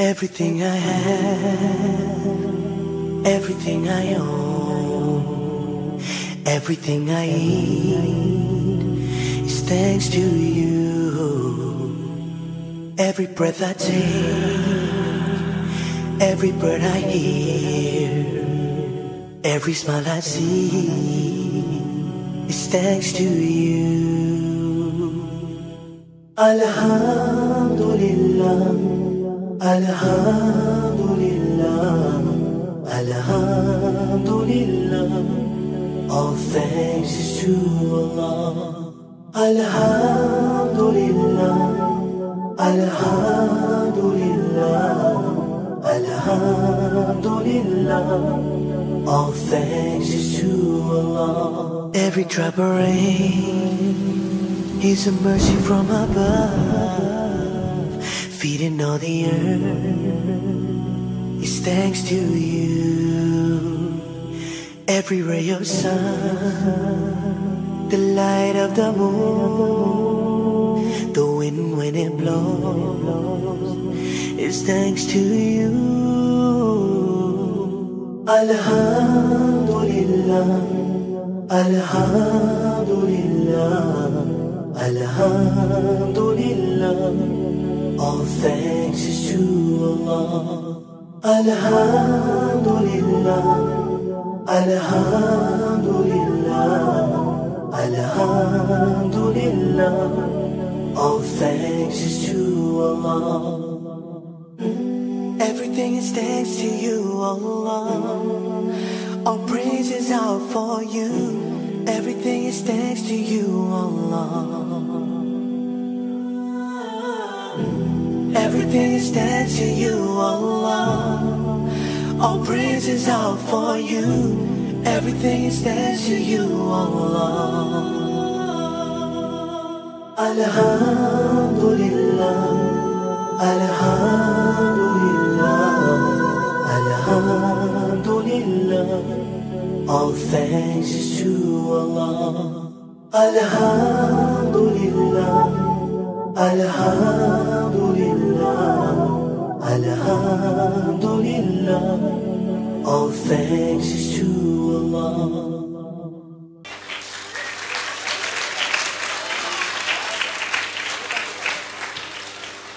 Everything I have, everything I own, everything I eat is thanks to you. Every breath I take, every bird I hear, every smile I see is thanks to you. Alhamdulillah. Alhamdulillah, Alhamdulillah. All thanks is to Allah. Alhamdulillah, Alhamdulillah, Alhamdulillah. All thanks is to Allah. Every drop of rain is a mercy from above feeding all the earth is thanks to you. Every ray of sun, the light of the moon, the wind when it blows is thanks to you. Alhamdulillah, Alhamdulillah, Alhamdulillah. Thanks is to Allah. Alhamdulillah. Alhamdulillah. Alhamdulillah. All thanks is to Allah. Mm, everything is thanks to you, Allah. All praises are for you. Everything is thanks to you, Allah. Everything is thanks to you, Allah. All praises are for you. Everything is thanks to you, Allah. Alhamdulillah, Alhamdulillah, Alhamdulillah. All thanks is to Allah. Alhamdulillah, Alhamdulillah. Alhamdulillah, all thanks is to